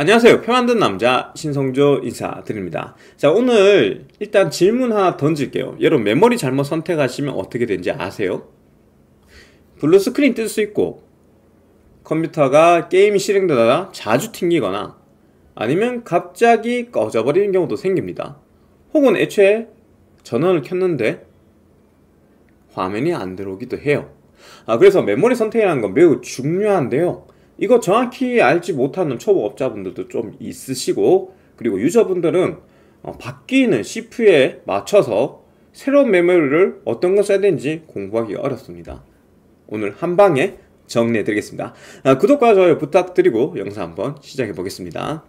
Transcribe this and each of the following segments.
안녕하세요. 표 만든 남자 신성조 인사드립니다. 자, 오늘 일단 질문 하나 던질게요. 여러분, 메모리 잘못 선택하시면 어떻게 되는지 아세요? 블루 스크린 뜰 수 있고, 컴퓨터가 게임이 실행되다가 자주 튕기거나, 아니면 갑자기 꺼져버리는 경우도 생깁니다. 혹은 애초에 전원을 켰는데, 화면이 안 들어오기도 해요. 아, 그래서 메모리 선택이라는 건 매우 중요한데요. 이거 정확히 알지 못하는 초보업자분들도 좀 있으시고 그리고 유저분들은 어, 바뀌는 CPU에 맞춰서 새로운 메모리를 어떤 걸 써야 되는지 공부하기 어렵습니다. 오늘 한 방에 정리해 드리겠습니다. 아, 구독과 좋아요 부탁드리고 영상 한번 시작해 보겠습니다.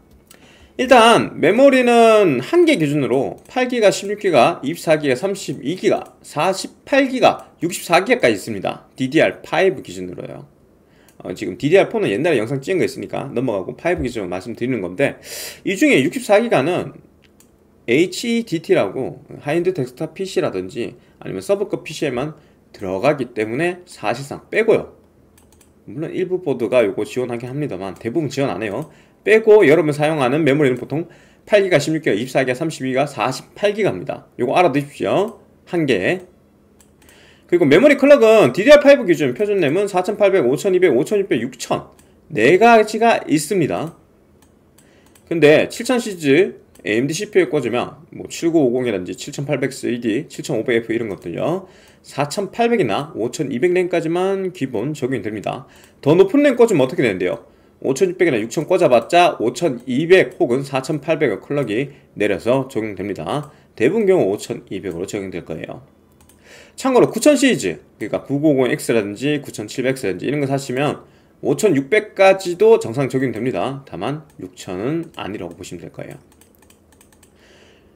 일단 메모리는 한 개 기준으로 8기가, 16기가, 24기가, 32기가, 48기가, 64기가까지 있습니다. DDR5 기준으로요. 어, 지금 DDR4는 옛날에 영상 찍은 거 있으니까 넘어가고 5 기준으로 말씀드리는 건데 이 중에 64기가는 HEDT라고 high-end desktop PC라든지 아니면 서버급 PC에만 들어가기 때문에 사실상 빼고요. 물론 일부 보드가 이거 지원하긴 합니다만 대부분 지원 안 해요. 빼고 여러분 사용하는 메모리는 보통 8기가, 16기가, 24기가, 32기가, 48기가입니다. 이거 알아두십시오. 한 개. 그리고 메모리 클럭은 DDR5 기준 표준 램은 4800, 5200, 5600, 6000 4가지가 있습니다. 근데 7000 시즈 AMD CPU에 꽂으면 뭐 7950이라든지 7800CD, 7500F 이런 것들요. 4800이나 5200램까지만 기본 적용이 됩니다. 더 높은 램 꽂으면 어떻게 되는데요? 5600이나 6000 꽂아봤자 5200 혹은 4800의 클럭이 내려서 적용됩니다. 대부분 경우 5200으로 적용될 거예요. 참고로 9000 시리즈 그러니까 9950X라든지 9700X라든지 이런 거 사시면 5600까지도 정상 적용됩니다. 다만 6000은 아니라고 보시면 될 거예요.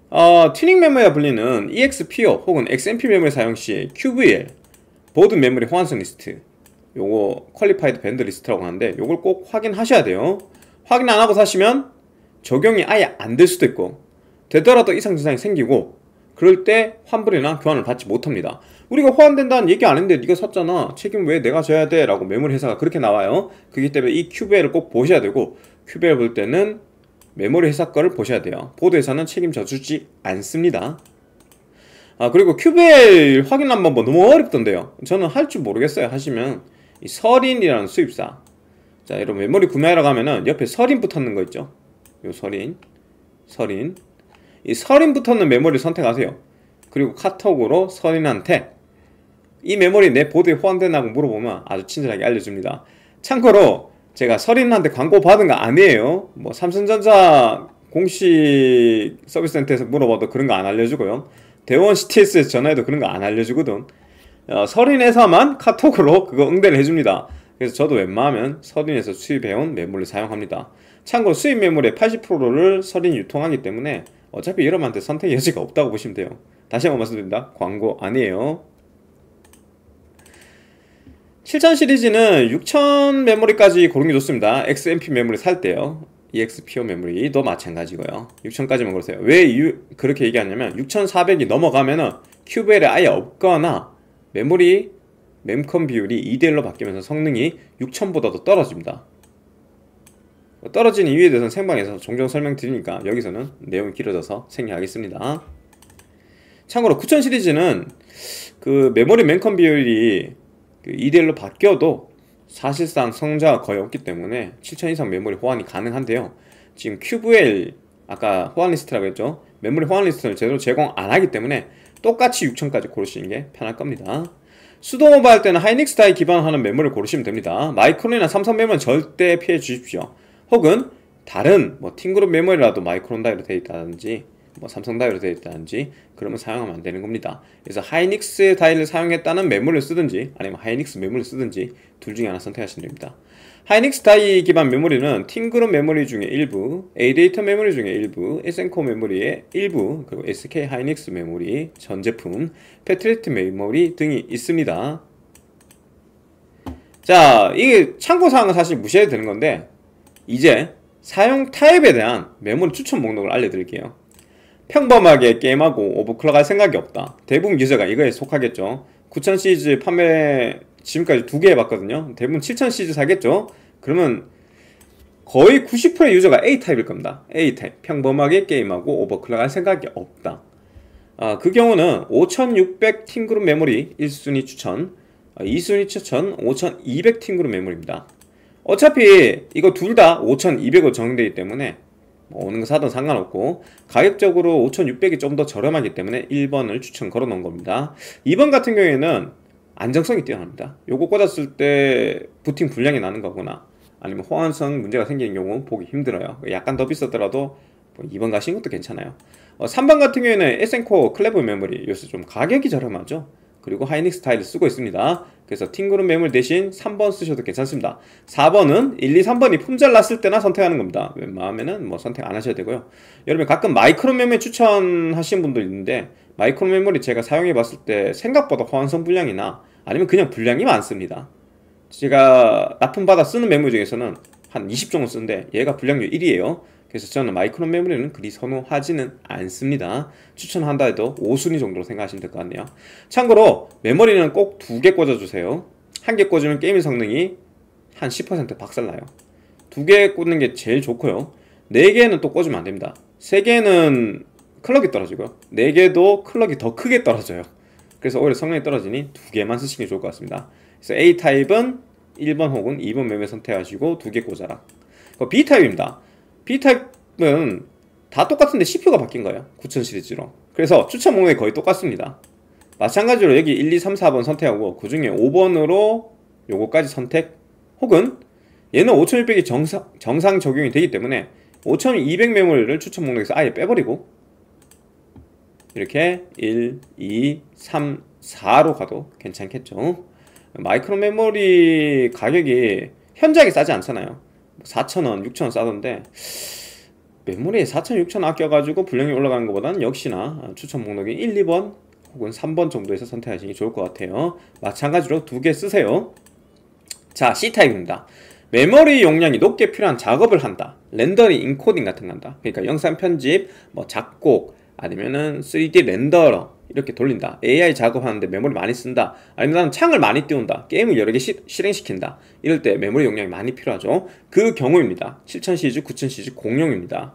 어, 튜닝 메모리라 불리는 EXPO 혹은 XMP 메모리 사용 시 QVL 보드 메모리 호환성 리스트 요거 Qualified Vendor List라고 하는데 요걸 꼭 확인하셔야 돼요. 확인 안 하고 사시면 적용이 아예 안 될 수도 있고 되더라도 이상 증상이 생기고 그럴 때 환불이나 교환을 받지 못합니다. 우리가 호환된다는 얘기 안 했는데 네가 샀잖아. 책임 왜 내가 져야 돼? 라고 메모리 회사가 그렇게 나와요. 그렇기 때문에 이 QVL을 꼭 보셔야 되고 QVL을 볼 때는 메모리 회사 거를 보셔야 돼요. 보드 회사는 책임져 주지 않습니다. 아 그리고 QVL 확인하면 뭐 너무 어렵던데요. 저는 할 줄 모르겠어요. 하시면 이 서린이라는 수입사 자 여러분 메모리 구매하러 가면은 옆에 서린 붙었는 거 있죠. 요 서린 서린 이 서린 붙었는 메모리 선택하세요. 그리고 카톡으로 서린한테 이 메모리 내 보드에 호환되나고 물어보면 아주 친절하게 알려줍니다. 참고로 제가 서린한테 광고 받은 거 아니에요. 뭐 삼성전자 공식 서비스 센터에서 물어봐도 그런 거 안 알려주고요. 대원 CTS에서 전화해도 그런 거 안 알려주거든. 어, 서린에서만 카톡으로 그거 응대를 해줍니다. 그래서 저도 웬만하면 서린에서 수입해온 메모리를 사용합니다. 참고로 수입 메모리의 80%를 서린이 유통하기 때문에 어차피 여러분한테 선택 여지가 없다고 보시면 돼요. 다시 한번 말씀드립니다. 광고 아니에요. 7000 시리즈는 6000 메모리까지 고르는 게 좋습니다. XMP 메모리 살 때요. EXPO 메모리도 마찬가지고요. 6000까지만 고르세요. 왜 유, 그렇게 얘기하냐면 6400이 넘어가면은 큐벨이 아예 없거나 메모리 멤컨 비율이 2대1로 바뀌면서 성능이 6000보다도 떨어집니다. 떨어진 이유에 대해서는 생방에서 종종 설명드리니까 여기서는 내용이 길어져서 생략하겠습니다. 참고로 9000 시리즈는 그 메모리 맨컴 비율이 그 2대1로 바뀌어도 사실상 성차가 거의 없기 때문에 7000 이상 메모리 호환이 가능한데요. 지금 QVL 아까 호환 리스트라고 했죠. 메모리 호환 리스트를 제대로 제공 안 하기 때문에 똑같이 6000까지 고르시는 게 편할 겁니다. 수동 오버할 때는 하이닉스 die 기반하는 메모리를 고르시면 됩니다. 마이크론이나 삼성 메모리는 절대 피해 주십시오. 혹은 다른 뭐 팀그룹 메모리라도 마이크론 die로 되어 있다든지 뭐 삼성 die로 되어 있다든지 그러면 사용하면 안 되는 겁니다. 그래서 하이닉스 die를 사용했다는 메모리를 쓰든지 아니면 하이닉스 메모리를 쓰든지 둘 중에 하나 선택하시면 됩니다. 하이닉스 die 기반 메모리는 팀그룹 메모리 중에 일부, 에이데이터 메모리 중에 일부, 에센코어 메모리의 일부, 그리고 SK 하이닉스 메모리 전 제품, 패트리어트 메모리 등이 있습니다. 자, 이게 참고사항은 사실 무시해도 되는 건데 이제 사용 타입에 대한 메모리 추천 목록을 알려드릴게요. 평범하게 게임하고 오버클럭 할 생각이 없다. 대부분 유저가 이거에 속하겠죠. 9000 시리즈 판매 지금까지 두 개 해봤거든요. 대부분 7000 시리즈 사겠죠. 그러면 거의 90%의 유저가 A타입일 겁니다. A타입. 평범하게 게임하고 오버클럭 할 생각이 없다. 아, 그 경우는 5600 팀그룹 메모리 1순위 추천, 2순위 아, 추천 5200 팀그룹 메모리입니다. 어차피 이거 둘 다 5200으로 정되기 때문에 뭐 오는 거 사든 상관없고 가격적으로 5600이 좀 더 저렴하기 때문에 1번을 추천 걸어 놓은 겁니다. 2번 같은 경우에는 안정성이 뛰어납니다. 요거 꽂았을 때 부팅 불량이 나는 거거나. 아니면 호환성 문제가 생기는 경우 보기 힘들어요. 약간 더 비싸더라도 뭐 2번 가시는 것도 괜찮아요. 어, 3번 같은 경우에는 에센코어 클레브 메모리 요새 좀 가격이 저렴하죠 그리고 하이닉스 die를 쓰고 있습니다. 그래서 팀그룹 메모리 대신 3번 쓰셔도 괜찮습니다. 4번은 1, 2, 3번이 품절 났을 때나 선택하는 겁니다. 웬만하면은 뭐 선택 안 하셔도 되고요. 여러분 가끔 마이크론 메모리 추천하시는 분도 있는데 마이크론 메모리 제가 사용해 봤을 때 생각보다 호환성 불량이나 아니면 그냥 불량이 많습니다. 제가 납품받아 쓰는 메모리 중에서는 한 20 정도 쓰는데 얘가 불량률 1이에요 그래서 저는 마이크로 메모리는 그리 선호하지는 않습니다. 추천한다 해도 5순위 정도로 생각하시면 될 것 같네요. 참고로 메모리는 꼭 두 개 꽂아주세요. 한 개 꽂으면 게임 성능이 한 10% 박살나요. 두 개 꽂는 게 제일 좋고요. 네 개는 또 꽂으면 안 됩니다. 세 개는 클럭이 떨어지고요. 네 개도 클럭이 더 크게 떨어져요. 그래서 오히려 성능이 떨어지니 두 개만 쓰시는 게 좋을 것 같습니다. 그래서 A타입은 1번 혹은 2번 매매 선택하시고 두 개 꽂아라. B타입입니다. B타입은 다 똑같은데 CPU가 바뀐 거예요. 9000 시리즈로. 그래서 추천 목록이 거의 똑같습니다. 마찬가지로 여기 1, 2, 3, 4번 선택하고 그 중에 5번으로 요거까지 선택 혹은 얘는 5600이 정상, 정상 적용이 되기 때문에 5200 메모리를 추천 목록에서 아예 빼버리고 이렇게 1, 2, 3, 4로 가도 괜찮겠죠? 마이크론 메모리 가격이 현저하게 싸지 않잖아요 4,000원, 6,000원 싸던데 메모리에 4,000, 6,000원 아껴가지고 불량이 올라가는 것보다는 역시나 추천 목록이 1, 2번 혹은 3번 정도에서 선택하시는 게 좋을 것 같아요. 마찬가지로 두 개 쓰세요. 자 C타입입니다. 메모리 용량이 높게 필요한 작업을 한다. 렌더링, 인코딩 같은 거 한다. 그러니까 영상 편집, 뭐 작곡 아니면은 3D 렌더러 이렇게 돌린다. AI 작업하는데 메모리 많이 쓴다. 아니면 나는 창을 많이 띄운다. 게임을 여러 개 시, 실행시킨다. 이럴 때 메모리 용량이 많이 필요하죠. 그 경우입니다. 7000시리즈, 9000시리즈 공용입니다.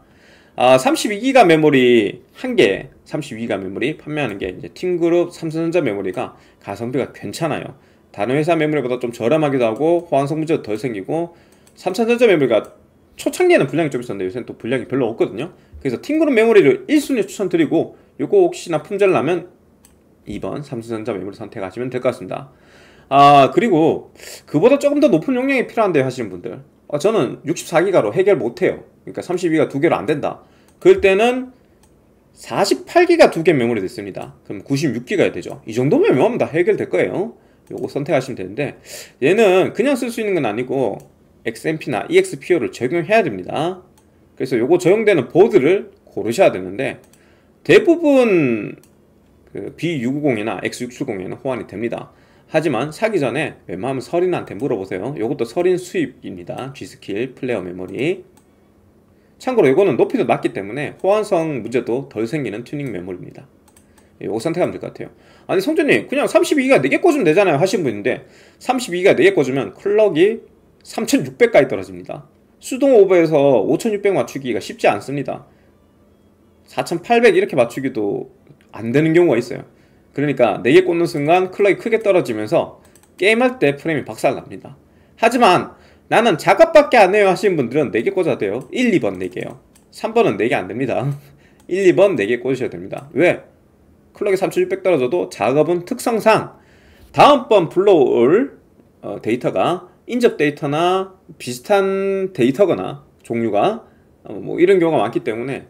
아, 32기가 메모리 한개 32기가 메모리 판매하는 게 이제 팀그룹 삼성전자 메모리가 가성비가 괜찮아요. 다른 회사 메모리보다 좀 저렴하기도 하고 호환성 문제도 덜 생기고 삼성전자 메모리가 초창기에는 분량이 좀 있었는데 요새는 또 분량이 별로 없거든요. 그래서 팀그룹 메모리를 1순위 추천드리고 요거 혹시나 품절 나면 2번 삼성전자 메모리 선택하시면 될 것 같습니다. 아 그리고 그보다 조금 더 높은 용량이 필요한데 하시는 분들. 아, 저는 64기가로 해결 못해요. 그러니까 32기가 두 개로 안 된다. 그럴 때는 48기가 두 개 메모리 됐습니다. 그럼 96기가 되죠. 이 정도면 메모하면 다. 해결될 거예요. 요거 선택하시면 되는데 얘는 그냥 쓸 수 있는 건 아니고 XMP나 EXPO를 적용해야 됩니다. 그래서 요거 적용되는 보드를 고르셔야 되는데 대부분 그 B690이나 X670에는 호환이 됩니다. 하지만 사기 전에 웬만하면 서린한테 물어보세요. 이것도 서린 수입입니다. G스킬 플레어 메모리. 참고로 이거는 높이도 낮기 때문에 호환성 문제도 덜 생기는 튜닝 메모리입니다. 이거 선택하면 될 것 같아요. 아니 성조님 그냥 32기가 4개 꽂으면 되잖아요 하신 분인데 32기가 4개 꽂으면 클럭이 3600까지 떨어집니다. 수동 오버에서 5600 맞추기가 쉽지 않습니다. 4800 이렇게 맞추기도 안 되는 경우가 있어요. 그러니까 4개 꽂는 순간 클럭이 크게 떨어지면서 게임할 때 프레임이 박살납니다. 하지만 나는 작업밖에 안 해요 하시는 분들은 4개 꽂아도 돼요. 1, 2번 4개요. 3번은 4개 안 됩니다. 1, 2번 4개 꽂으셔야 됩니다. 왜? 클럭이 3600 떨어져도 작업은 특성상 다음번 불러올 어, 데이터가 인접 데이터나 비슷한 데이터거나 종류가 어, 뭐 이런 경우가 많기 때문에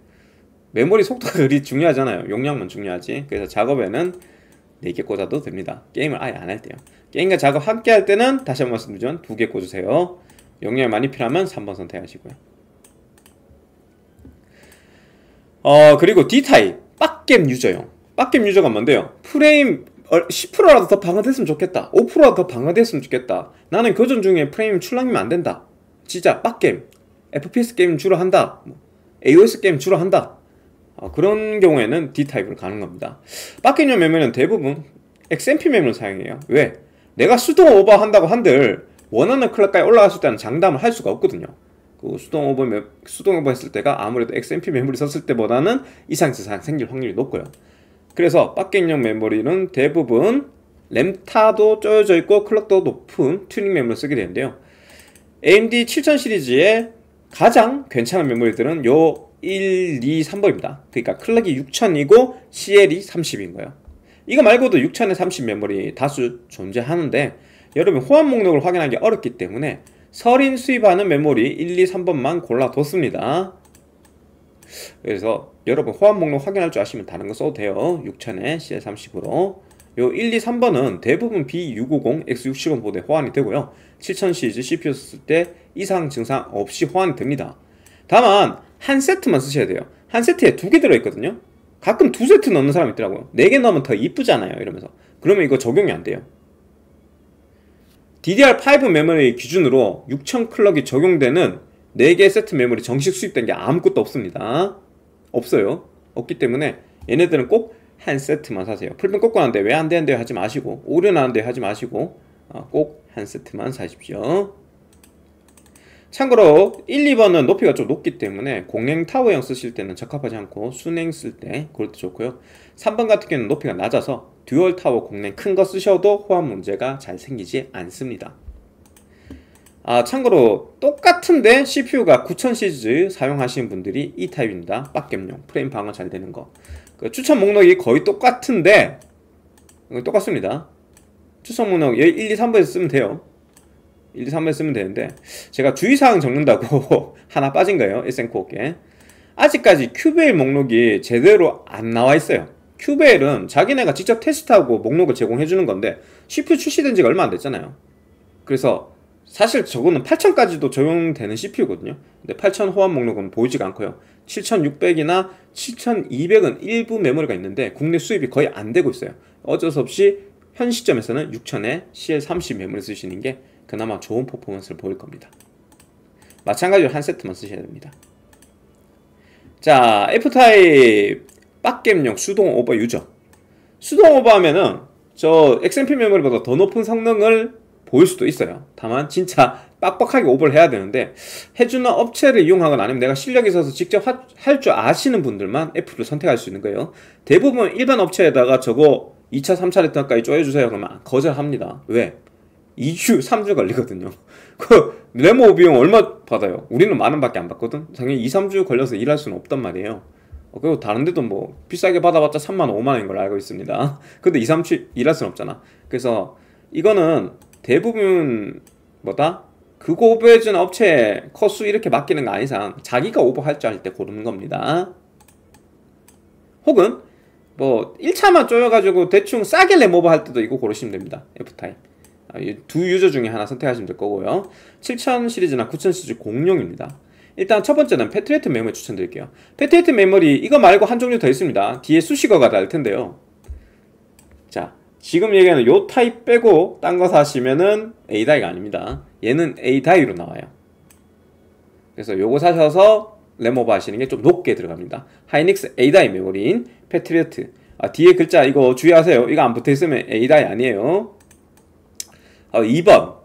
메모리 속도가 그리 중요하지 않아요. 용량만 중요하지. 그래서 작업에는 4개 꽂아도 됩니다. 게임을 아예 안 할 때요. 게임과 작업 함께 할 때는 다시 한번 말씀드리면 2개 꽂으세요. 용량이 많이 필요하면 3번 선택하시고요. 어 그리고 D타입. 빡겜 유저용. 빡겜 유저가 뭔데요? 프레임 10%라도 더 방어됐으면 좋겠다. 5%라도 더 방어됐으면 좋겠다. 나는 교전 중에 프레임 출렁이면 안 된다. 진짜 빡겜. FPS 게임 주로 한다. AOS 게임 주로 한다 어, 그런 경우에는 D타입으로 가는 겁니다 빡겜은 메모리는 대부분 XMP 메모리를 사용해요 왜? 내가 수동 오버 한다고 한들 원하는 clock까지 올라갔을 때는 장담을 할 수가 없거든요 그 수동 오버 매- 수동 오버 했을 때가 아무래도 XMP 메모리 썼을 때보다는 이상 증상 생길 확률이 높고요. 그래서 빡겜용 메모리는 대부분 램타도 쪼여져 있고 clock도 높은 튜닝 메모리를 쓰게 되는데요. AMD 7000 시리즈의 가장 괜찮은 메모리들은 요 1, 2, 3번입니다. 그러니까 클럭이 6000이고 CL이 30인 거예요. 이거 말고도 6000에 30 메모리 다수 존재하는데 여러분 호환 목록을 확인하기 어렵기 때문에 서린 수입하는 메모리 1, 2, 3번만 골라뒀습니다. 그래서 여러분 호환 목록 확인할 줄 아시면 다른 거 써도 돼요. 6000에 CL30으로 요 1, 2, 3번은 대부분 B650, X60 보드에 호환이 되고요. 7000 시리즈 CPU 썼을 때 이상 증상 없이 호환이 됩니다. 다만 한 세트만 쓰셔야 돼요. 한 세트에 두 개 들어있거든요. 가끔 두 세트 넣는 사람 있더라고요. 네 개 넣으면 더 이쁘잖아요. 이러면서. 그러면 이거 적용이 안 돼요. DDR5 메모리 기준으로 6000 클럭이 적용되는 4개 세트 메모리 정식 수입된 게 아무것도 없습니다. 없어요. 없기 때문에 얘네들은 꼭 한 세트만 사세요. 풀펜 꽂고 나는데 왜 안 되는데 하지 마시고 오류 나는데 하지 마시고 어, 꼭 한 세트만 사십시오. 참고로 1, 2번은 높이가 좀 높기 때문에 공랭 타워형 쓰실 때는 적합하지 않고 수랭 쓸 때 좋고요. 3번 같은 경우는 높이가 낮아서 dual 타워 공랭 큰 거 쓰셔도 호환 문제가 잘 생기지 않습니다. 아 참고로 똑같은데 CPU가 9000 시리즈 사용하시는 분들이 이 타입입니다. 빡겜용 프레임 방어 잘 되는 거. 그 추천 목록이 거의 똑같은데 어, 똑같습니다. 추천 목록 1, 2, 3번에서 쓰면 돼요. 1, 2, 3번에 쓰면 되는데 제가 주의사항 적는다고 하나 빠진 거예요. 에센코어게 아직까지 큐베일 목록이 제대로 안 나와 있어요. 큐베일은 자기네가 직접 테스트하고 목록을 제공해 주는 건데 CPU 출시된 지가 얼마 안 됐잖아요. 그래서 사실 저거는 8000까지도 적용되는 CPU거든요. 근데 8000 호환 목록은 보이지가 않고요. 7600이나 7200은 일부 메모리가 있는데 국내 수입이 거의 안 되고 있어요. 어쩔 수 없이 현 시점에서는 6000에 CL30 메모리 쓰시는 게 그나마 좋은 퍼포먼스를 보일 겁니다. 마찬가지로 한 세트만 쓰셔야 됩니다. 자, F타입 빡겜용 수동 오버 유저. 수동 오버 하면은 저 XMP 메모리보다 더 높은 성능을 보일 수도 있어요. 다만 진짜 빡빡하게 오버를 해야 되는데 해주는 업체를 이용하거나 아니면 내가 실력이 있어서 직접 할 줄 아시는 분들만 F를 선택할 수 있는 거예요. 대부분 일반 업체에다가 저거 2차, 3차 레턴까지 쪼여주세요. 그러면 거절합니다. 왜? 2주, 3주 걸리거든요. 그 레모 비용 얼마 받아요? 우리는 만 원밖에 안 받거든. 당연히 2, 3주 걸려서 일할 수는 없단 말이에요. 어, 그리고 다른 데도 뭐 비싸게 받아봤자 3만 5만 원인 걸로 알고 있습니다. 근데 2, 3주 일할 수는 없잖아. 그래서 이거는 대부분 뭐다? 그거 오버해준 업체 컷수 이렇게 맡기는 거 아닌 이상 자기가 오버할 줄 알 때 고르는 겁니다. 혹은 뭐 1차만 쪼여가지고 대충 싸게 램오버 할 때도 이거 고르시면 됩니다. F타입. 아, 이 두 유저 중에 하나 선택하시면 될 거고요. 7000 시리즈나 9000 시리즈 공용입니다. 일단 첫 번째는 패트리어트 메모리 추천드릴게요. 패트리어트 메모리 이거 말고 한 종류 더 있습니다. 뒤에 수식어가 다를 텐데요. 자, 지금 얘기하는 요 타입 빼고 딴 거 사시면은 A die가 아닙니다. 얘는 A die로 나와요. 그래서 요거 사셔서 램오버 하시는 게 좀 높게 들어갑니다. 하이닉스 A die 메모리인 패트리어트. 아, 뒤에 글자 이거 주의하세요. 이거 안 붙어 있으면 A die 아니에요. 어, 2번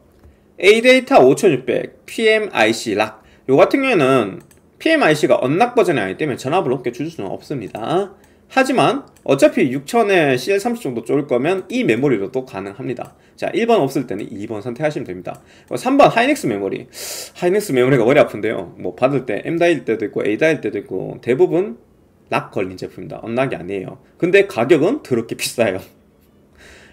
ADATA 5600 PMIC lock. 요 같은 경우에는 PMIC가 unlock 버전이 아니기 때문에 전압을 높게 줄 수는 없습니다. 하지만 어차피 6000에 CL30 정도 쫄 거면 이 메모리로도 가능합니다. 자, 1번 없을 때는 2번 선택하시면 됩니다. 3번 하이닉스 메모리. 하이닉스 메모리가 머리 아픈데요. 뭐 받을 때 M다일 때도 있고 A다일 때도 있고 대부분 lock 걸린 제품입니다. unlock이 아니에요. 근데 가격은 더럽게 비싸요.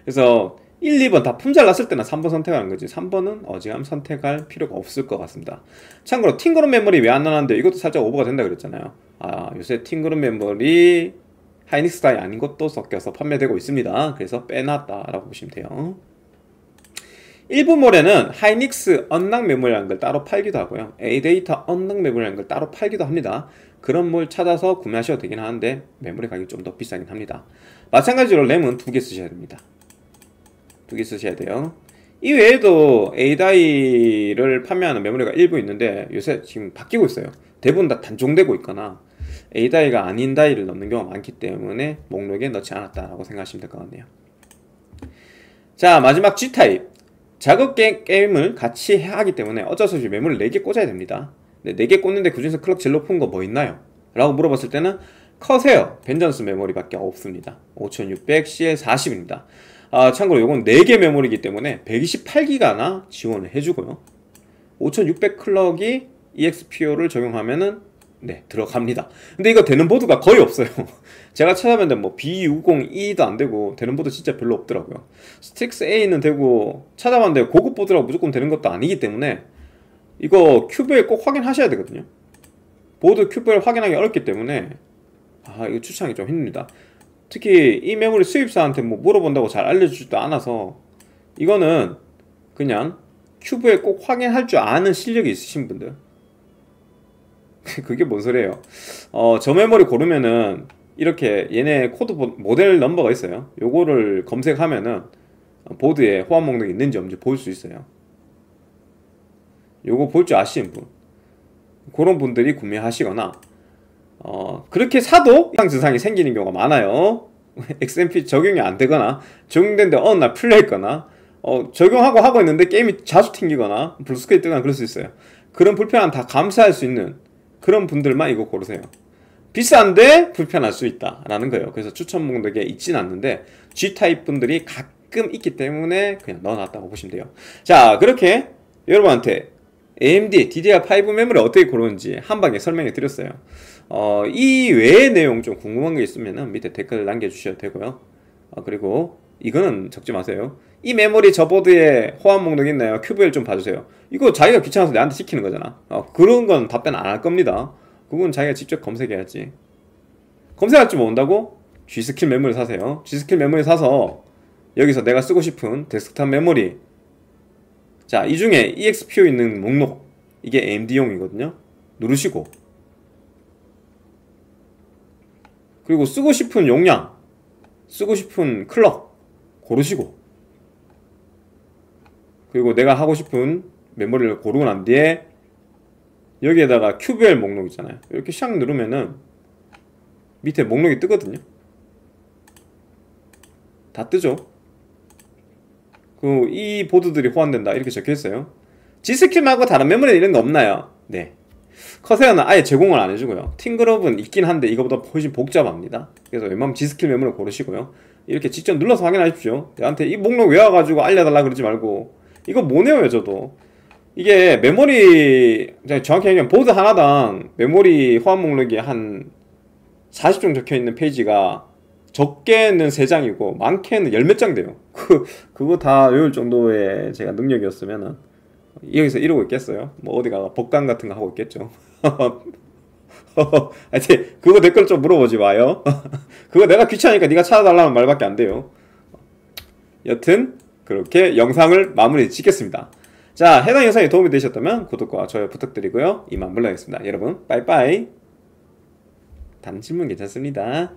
그래서 1, 2번 다 품절 났을 때는 3번 선택하는 거지 3번은 어지간하면 선택할 필요가 없을 것 같습니다 참고로 팀그룹 메모리 왜 안 나왔는데 이것도 살짝 오버가 된다 그랬잖아요 아 요새 팀그룹 메모리 하이닉스 die 아닌 것도 섞여서 판매되고 있습니다. 그래서 빼놨다라고 보시면 돼요. 일부 mall에는 하이닉스 unlock 메모리라는 걸 따로 팔기도 하고요. ADATA unlock 메모리라는 걸 따로 팔기도 합니다. 그런 몰 찾아서 구매하셔도 되긴 하는데 메모리 가격이 좀 더 비싸긴 합니다. 마찬가지로 램은 두 개 쓰셔야 됩니다. 두 개 쓰셔야 돼요. 이 외에도 A die를 판매하는 메모리가 일부 있는데 요새 지금 바뀌고 있어요. 대부분 다 단종되고 있거나 A die가 아닌 die를 넣는 경우가 많기 때문에 목록에 넣지 않았다라고 생각하시면 될 것 같네요. 자 마지막 G타입 작업 게, 게임을 같이 하기 때문에 어쩔 수 없이 메모리 4개 꽂아야 됩니다. 네, 4개 꽂는데 그 중에서 clock 제일 높은 거 뭐 있나요? 라고 물어봤을 때는 커세어 벤전스 메모리밖에 없습니다 5600CL40입니다 아, 참고로 이건 4개 메모리이기 때문에 128기가나 지원을 해주고요 5600 clock이 EXPO를 적용하면은 네 들어갑니다. 근데 이거 되는 보드가 거의 없어요. 제가 찾아봤는데 뭐 B650E도 안 되고 되는 보드 진짜 별로 없더라고요. 스트릭스 A는 되고 찾아봤는데 고급 보드라고 무조건 되는 것도 아니기 때문에 이거 QVL 꼭 확인하셔야 되거든요. 보드 QVL을 확인하기 어렵기 때문에 아 이거 추천하기 좀 힘듭니다. 특히 이 메모리 수입사한테 뭐 물어본다고 잘 알려주지도 않아서 이거는 그냥 QVL 꼭 확인할 줄 아는 실력이 있으신 분들 그게 뭔 소리예요? 어, 저 메모리 고르면은 이렇게 얘네 코드 모델 넘버가 있어요. 요거를 검색하면은 보드에 호환 목록이 있는지 없는지 볼 수 있어요. 요거 볼 줄 아시는 분? 그런 분들이 구매하시거나 어, 그렇게 사도 이상 증상이 생기는 경우가 많아요. XMP 적용이 안 되거나 적용된데 어느 날 풀려있거나 어, 적용하고 하고 있는데 게임이 자주 튕기거나 blue screen 뜨거나 그럴 수 있어요. 그런 불편함 다 감수할 수 있는 그런 분들만 이거 고르세요. 비싼데 불편할 수 있다 라는 거예요. 그래서 추천 목록에 있진 않는데 G타입 분들이 가끔 있기 때문에 그냥 넣어놨다고 보시면 돼요. 자 그렇게 여러분한테 AMD DDR5 메모리 어떻게 고르는지 한 방에 설명해 드렸어요. 어, 이 외의 내용 좀 궁금한 게 있으면 밑에 댓글 남겨주셔도 되고요. 어, 그리고 이거는 적지 마세요. 이 메모리 저 보드에 호환 목록 있나요? 큐브엘 좀 봐주세요 이거 자기가 귀찮아서 내한테 시키는 거잖아. 어, 그런 건 답변 안 할 겁니다. 그건 자기가 직접 검색해야지. 검색할 줄 모른다고? G스킬 메모리 사세요. G스킬 메모리 사서 여기서 내가 쓰고 싶은 데스크탑 메모리. 자, 이 중에 EXPO 있는 목록. 이게 AMD용이거든요. 누르시고. 그리고 쓰고 싶은 용량 쓰고 싶은 clock 고르시고. 그리고 내가 하고 싶은 메모리를 고르고 난 뒤에 여기에다가 QVL 목록 있잖아요. 이렇게 샥 누르면은 밑에 목록이 뜨거든요. 다 뜨죠? 그 이 보드들이 호환된다. 이렇게 적혀있어요. G스킬 말고 다른 메모리 이런 거 없나요? 네. 커세어는 아예 제공을 안 해주고요. 팀그룹은 있긴 한데 이거보다 훨씬 복잡합니다. 그래서 웬만하면 G스킬 메모리 고르시고요. 이렇게 직접 눌러서 확인하십시오. 내한테 이 목록 외워가지고 알려달라 그러지 말고. 이거 뭐네요 저도 이게 메모리 정확히 얘기하면 보드 하나당 메모리 호환 목록이 한 40종 적혀있는 페이지가 적게는 3장이고 많게는 열 몇 장 돼요. 그, 그거 다 외울 정도의 제가 능력이었으면 여기서 이러고 있겠어요? 뭐 어디가 복강 같은 거 하고 있겠죠? 하여튼 그거 댓글 좀 물어보지 마요. 그거 내가 귀찮으니까 네가 찾아달라는 말밖에 안 돼요. 여튼 그렇게 영상을 마무리 짓겠습니다. 자, 해당 영상이 도움이 되셨다면 구독과 좋아요 부탁드리고요. 이만 물러가겠습니다. 여러분, 빠이빠이. 다른 질문 괜찮습니다.